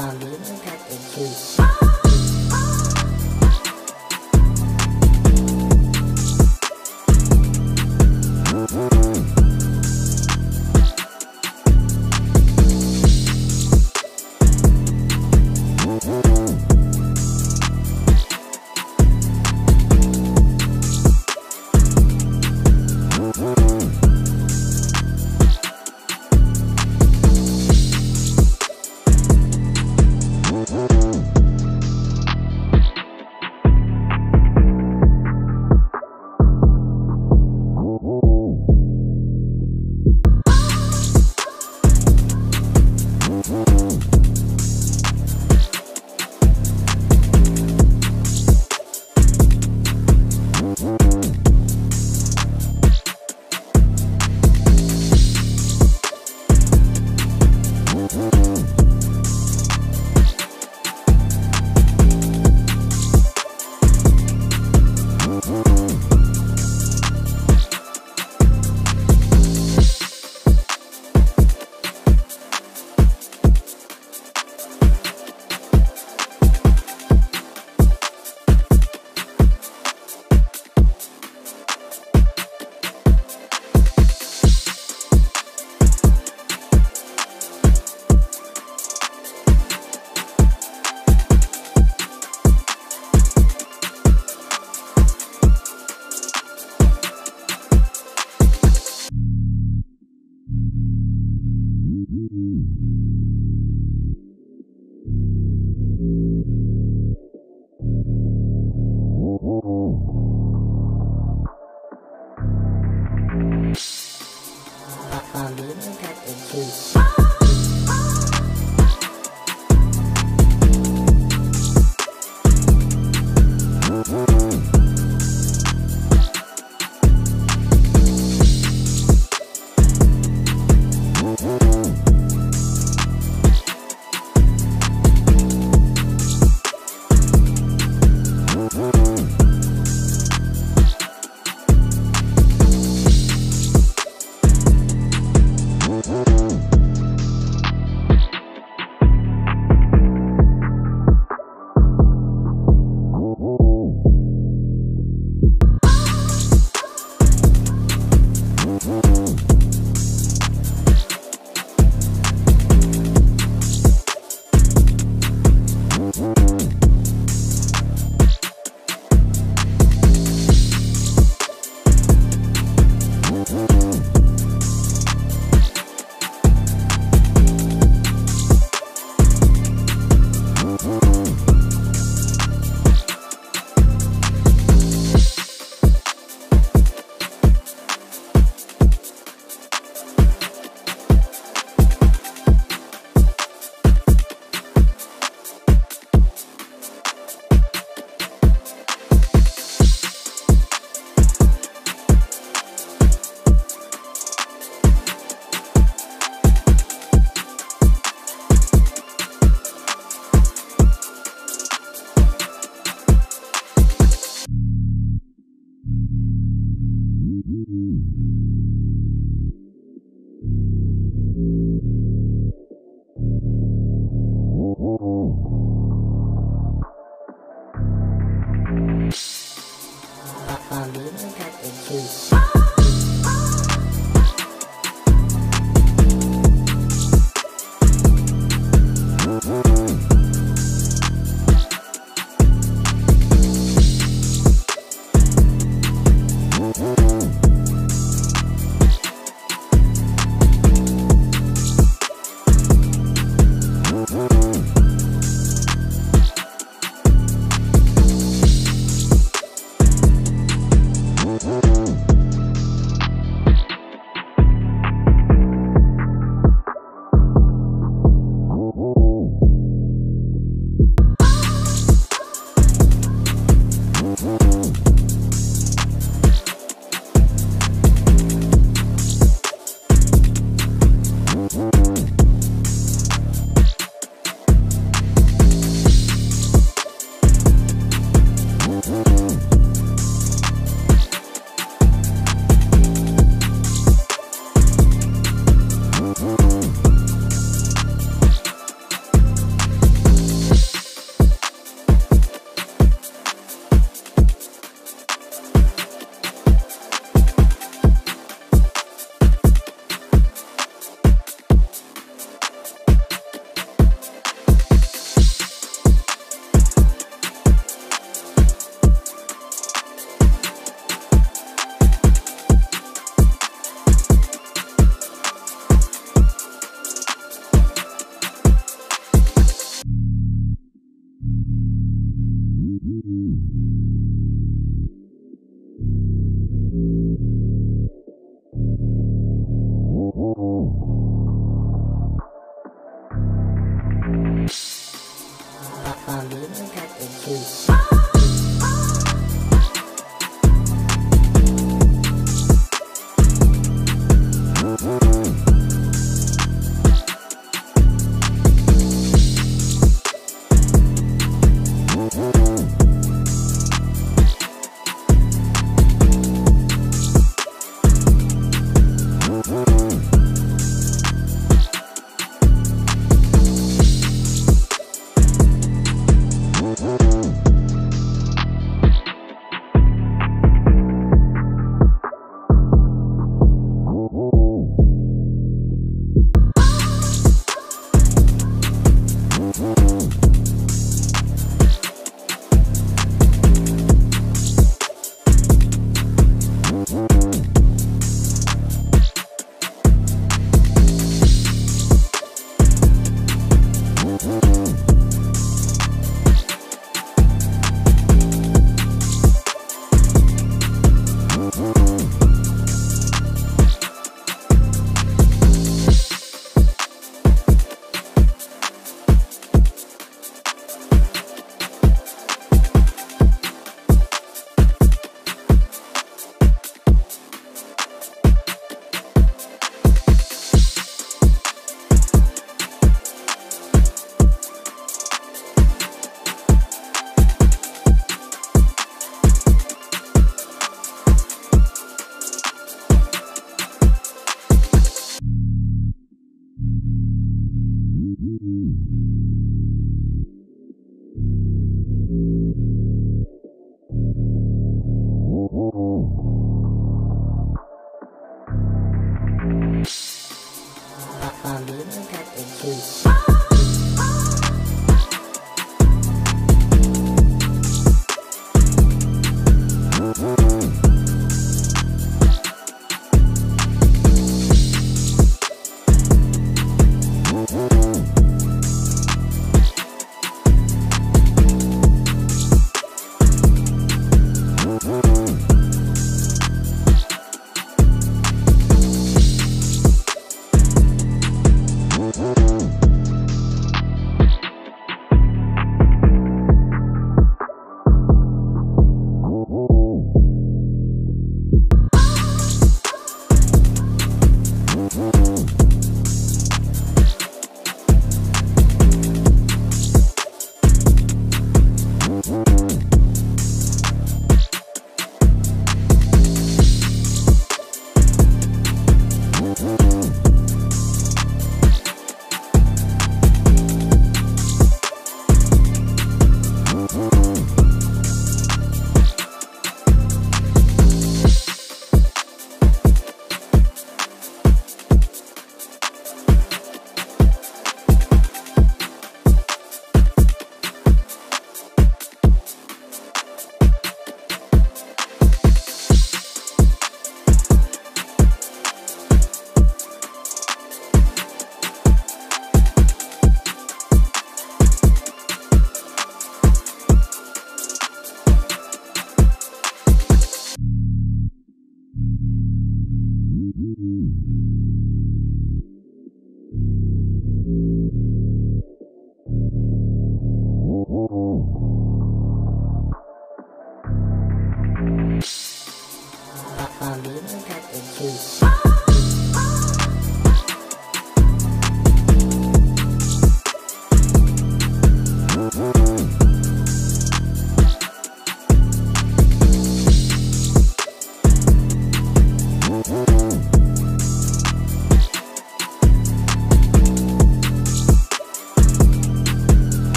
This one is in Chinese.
啊！对。